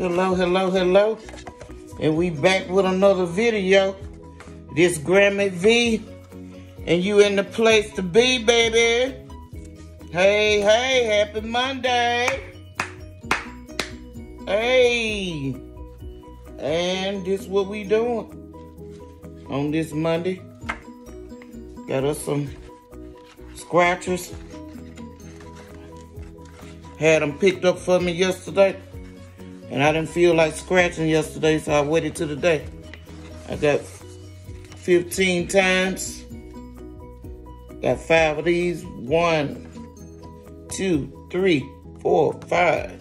Hello, hello, hello. And we back with another video. This Grammy V. And you in the place to be, baby. Hey, hey, happy Monday. Hey. And this what we doing on this Monday. Got us some scratchers. Had them picked up for me yesterday. And I didn't feel like scratching yesterday, so I waited till today. I got 15 times. Got five of these. One, two, three, four, five.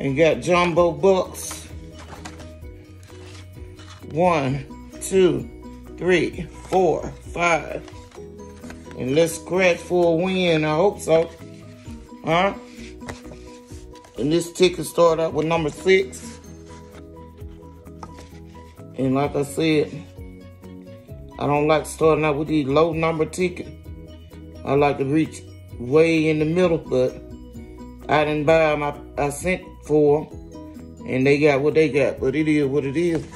And got Jumbo Bucks. One, two, three, four, five. And let's scratch for a win. I hope so. Huh? And this ticket started out with number six. And like I said, I don't like starting out with these low number tickets. I like to reach way in the middle, but I didn't buy them. I, I sent for them, and they got what they got. But it is what it is.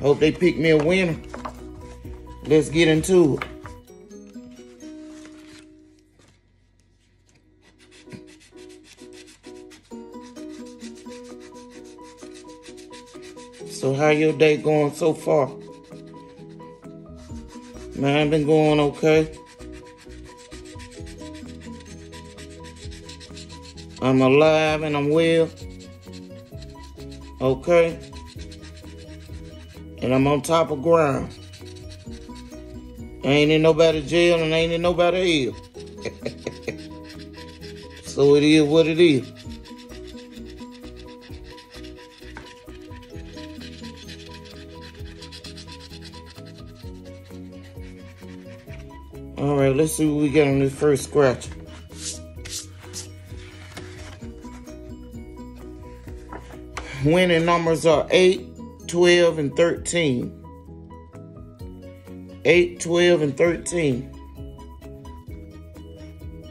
Hope they pick me a winner. Let's get into it. How your day going so far? Man, I been going okay. I'm alive and I'm well. Okay. And I'm on top of ground. ain't in nobody jail and ain't in nobody ill. so it is what it is. Right, let's see what we get on this first scratch. Winning numbers are 8, 12, and 13. 8, 12, and 13.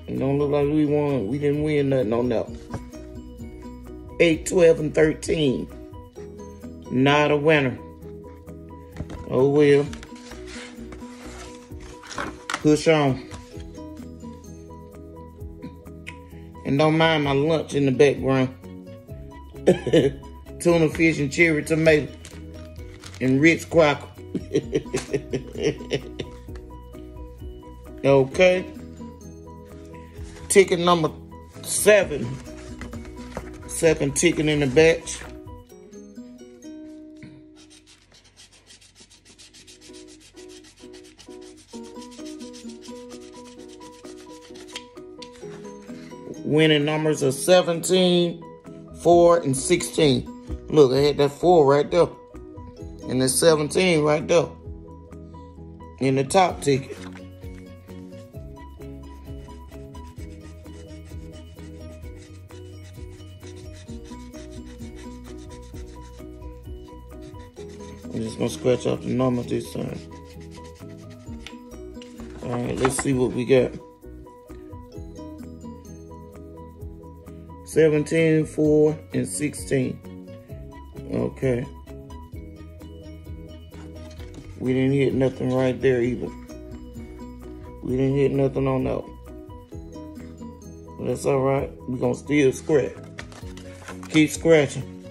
It don't look like we won. We didn't win nothing on that. 8, 12, and 13. Not a winner. Oh well. Push on. And don't mind my lunch in the background. Tuna fish and cherry tomato. And Ritz cracker. okay. Ticket number seven. Second ticket in the batch. Winning numbers are 17, 4, and 16. Look, I had that 4 right there. And the 17 right there. In the top ticket. I'm just gonna scratch out the number this time. All right, let's see what we got. 17, 4, and 16. Okay. We didn't hit nothing right there either. We didn't hit nothing on that that's all right. We're going to still scratch. Keep scratching.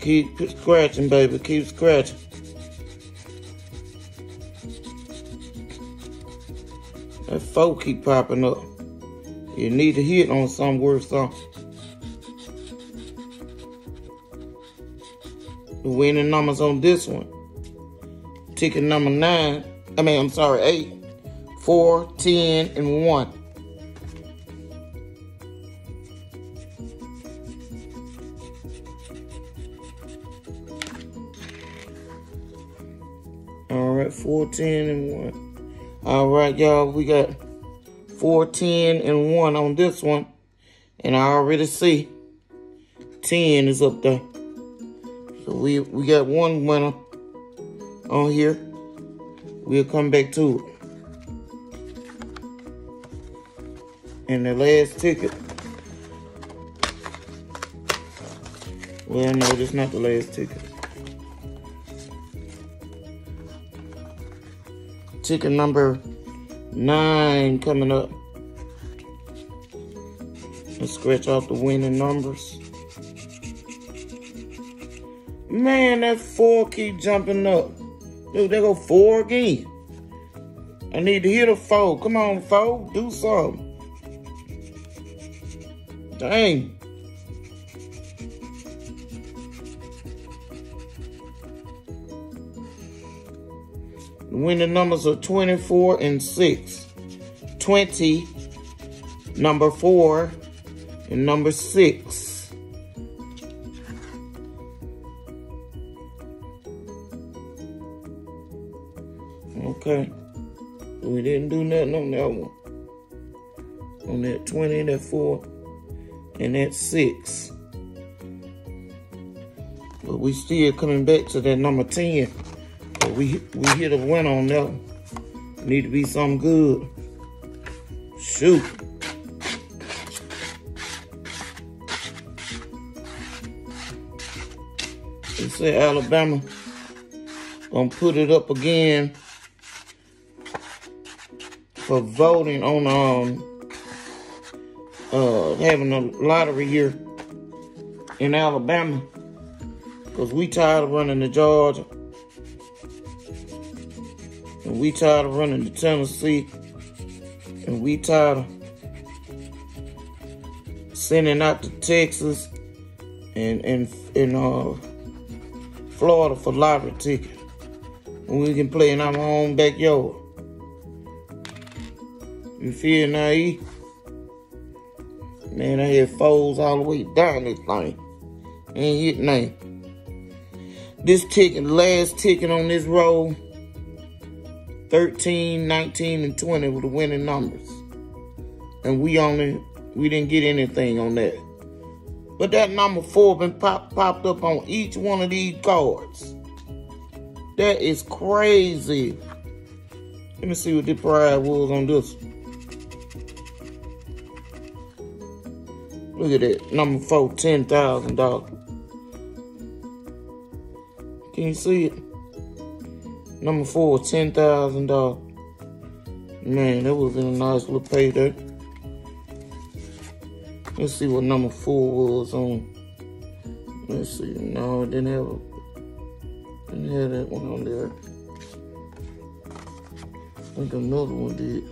Keep scratching, baby. Keep scratching. That four keep popping up. You need to hit on some worse song. The winning numbers on this one. Ticket number nine. I mean, I'm sorry, eight, four, ten, and one. All right, four, ten, and 1. All right, y'all, we got 14 and 1 on this one. And I already see 10 is up there. So we, we got one winner on here. We'll come back to it. And the last ticket Well, no, this not the last ticket. Ticket number nine coming up. Let's scratch off the winning numbers. Man, that four keep jumping up. Dude, they go four again. I need to hit a four. Come on, four. Do something. Dang. Winning numbers are 24 and 6. 20, number 4, and number 6. Okay. We didn't do nothing on that one. On that 20, that 4, and that 6. But we still coming back to that number 10 we we hit a win on that. Need to be something good. Shoot. They say Alabama gonna put it up again for voting on um uh having a lottery here in Alabama. Cause we tired of running to Georgia. And we tired of running to Tennessee. And we tired of sending out to Texas and and and uh Florida for lottery tickets. When we can play in our own backyard. You feel naive? Man, I had foes all the way down this thing. Ain't hit nothing. This ticket, last ticket on this roll 13, 19, and 20 were the winning numbers. And we only, we didn't get anything on that. But that number four been pop, popped up on each one of these cards. That is crazy. Let me see what the prize was on this. Look at that. Number four, $10,000. Can you see it? Number four, $10,000. Man, that was in a nice little payday. Let's see what number four was on. Let's see. No, it didn't have a, didn't have that one on there. I think another one did.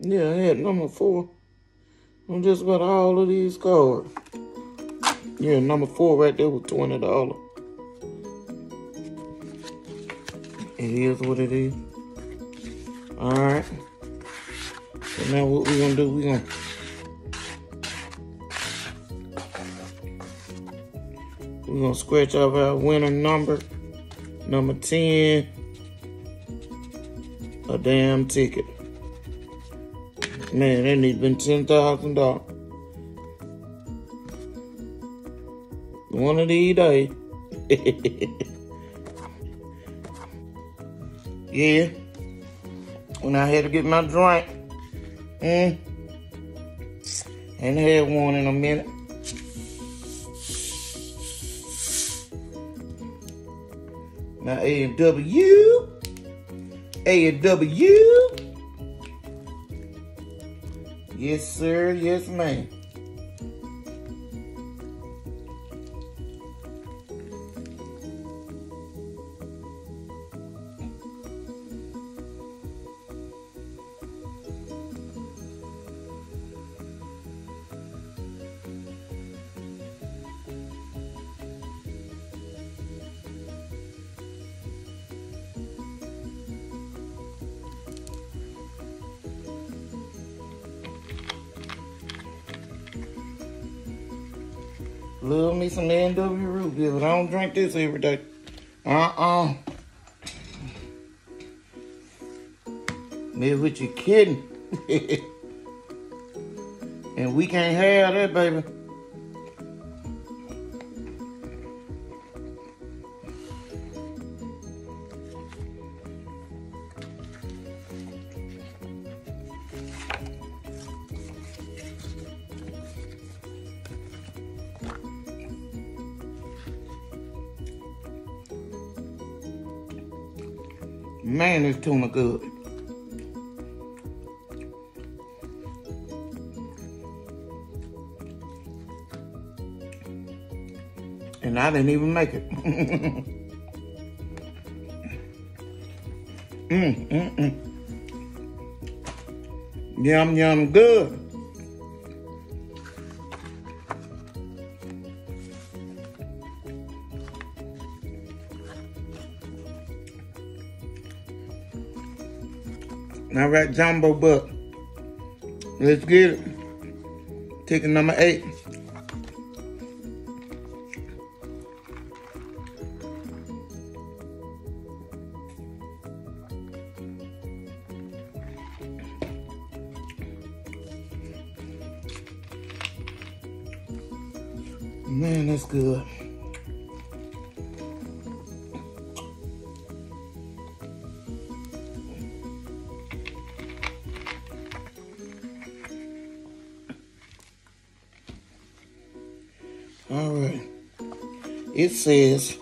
Yeah, I had number four on just about all of these cards. Yeah, number four right there was twenty dollars. It is what it is. All right. So now what we gonna do? We gonna we gonna scratch off our winner number, number ten. A damn ticket. Man, that need been ten thousand dollars. One of these days. yeah. When I had to get my drink. Mm. Ain't had one in a minute. Now A and W. A and W. Yes, sir. Yes, ma'am. Love me some A&W root beer, but I don't drink this every day. Uh-uh. Maybe with you kidding. and we can't have that, baby. Man, this tuna good. And I didn't even make it. mm, mm, mm. Yum, yum, good. All right, Jumbo Buck. Let's get it. Ticket number eight. All right. It says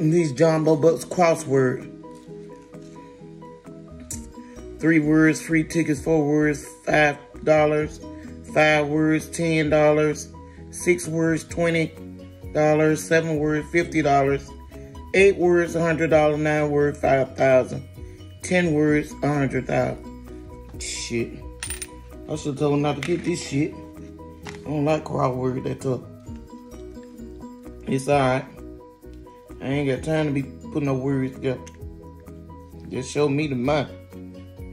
these Jumbo Bucks crossword. Three words, free tickets, four words, five dollars, five words, ten dollars, six words, twenty dollars, seven words, fifty dollars, eight words, a hundred dollars, nine words, five thousand, ten words, a hundred thousand. Shit. I should have told him not to get this shit. I don't like crossword that tough. It's alright. I ain't got time to be putting no words together. Just show me the money.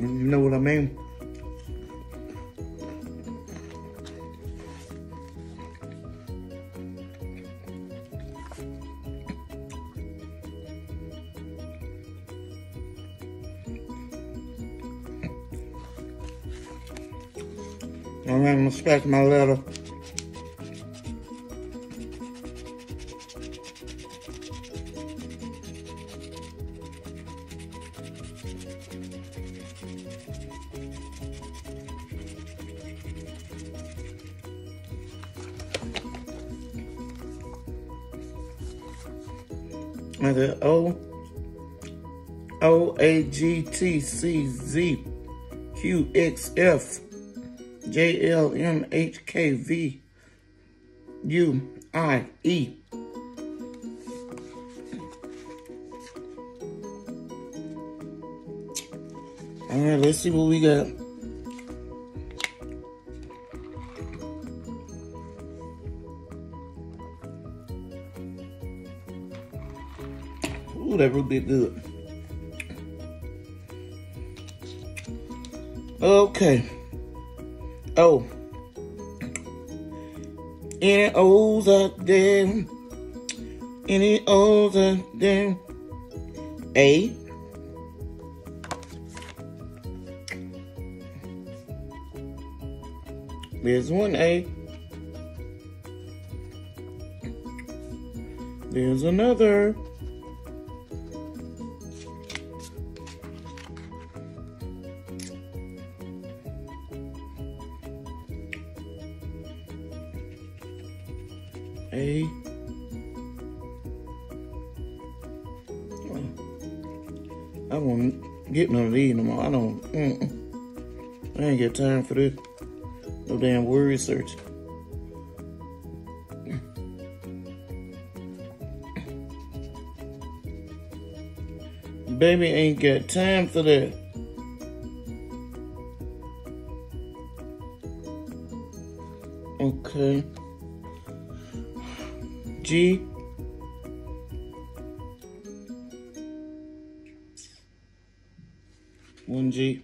you know what I mean? Scratch my letter. And the O O A G T C Z Q X F J L M H K V U I E. All right, let's see what we got. Ooh, that really did good. Okay. Oh. Any O's out there? Any O's out there? A. There's one A. There's another. Won't none of these no more. I don't. -mm. I ain't got time for this. No damn word search. Baby ain't got time for that. Okay. G. G.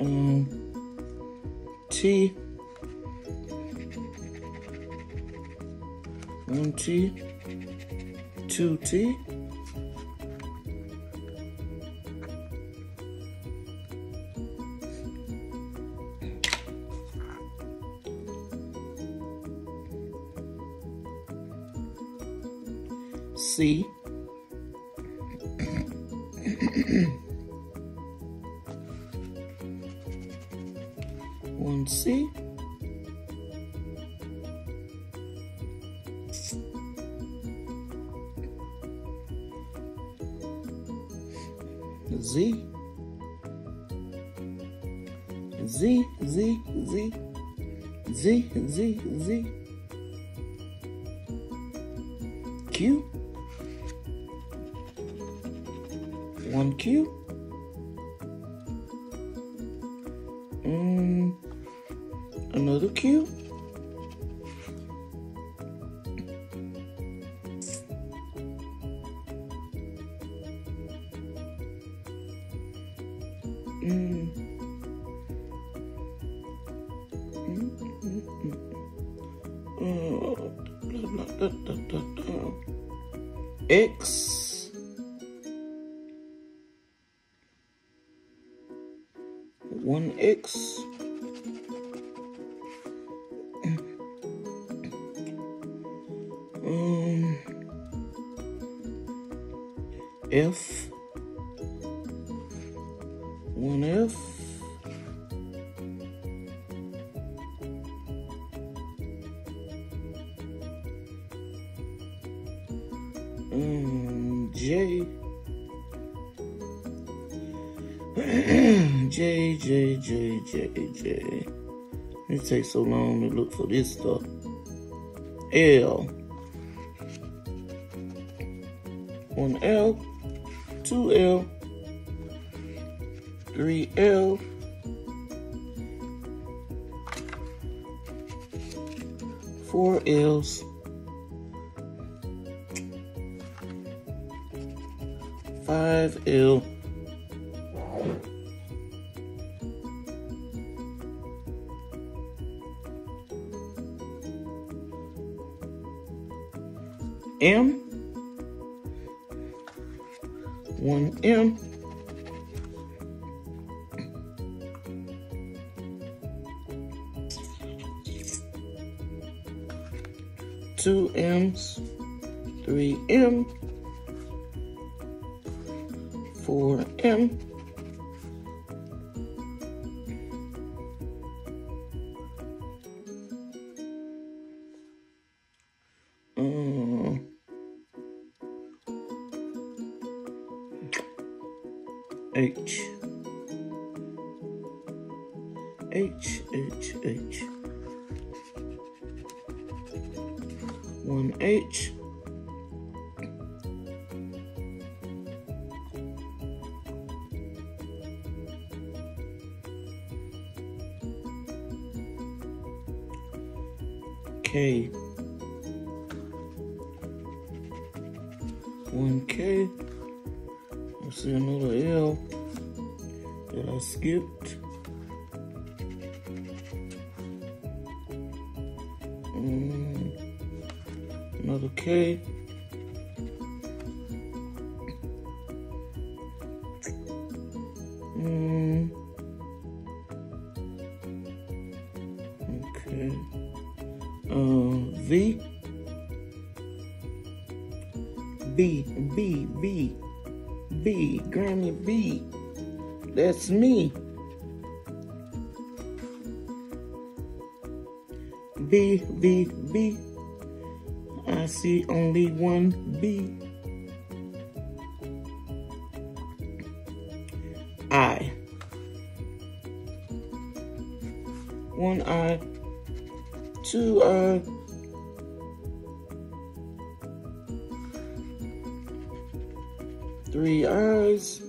Um, T. One T. Two T. C One C. Z. Z, Z, Z, Z, Z, Z. Q. One Q. Mm, another Q. F. One F. Um, J. J, J, J, J, J. It takes so long to look for this stuff. L. One L, two L, three L, four L's, five L, M, H, H, H, H, one H, K, another L that I skipped. Mm, another K. I. One I, two I, three eyes.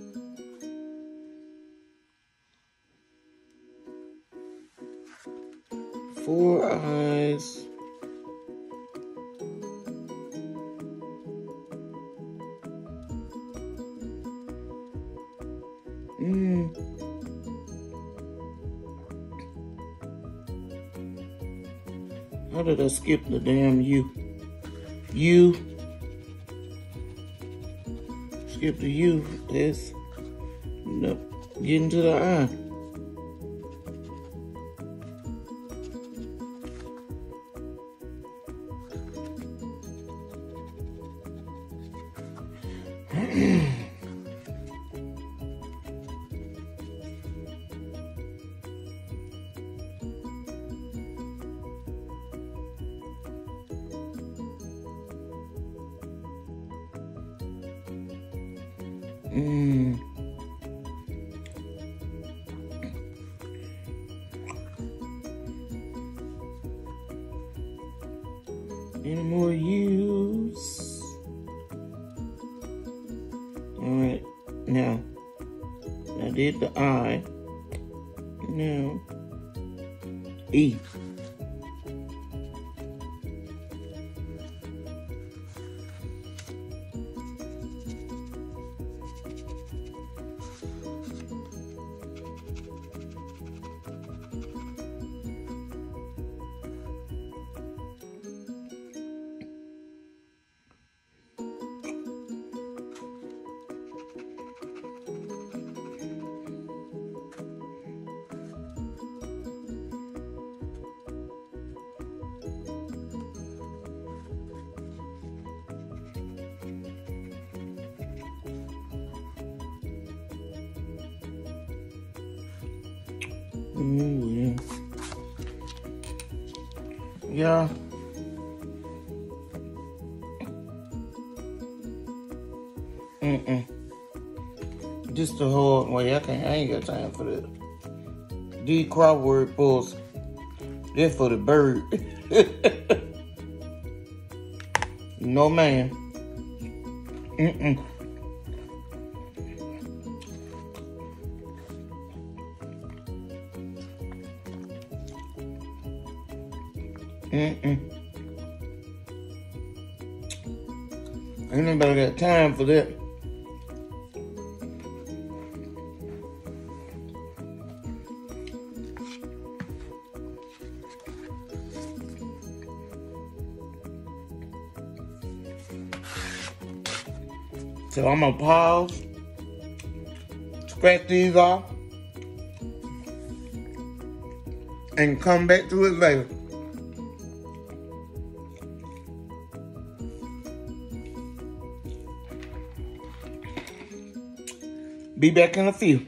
Skip the damn U? U. Skip the U. S. Nope. Get into the I. Any more use? All right, now, I did the I. Now, E. Ooh, yeah. Yeah. Mm-mm. Just the hard way. I can't I ain't got time for that. These crossword pulls. They're for the bird. no man. Mm-mm. Mm-mm. Ain't nobody got time for that. So I'm gonna pause, scratch these off, and come back to it later. Be back in a few.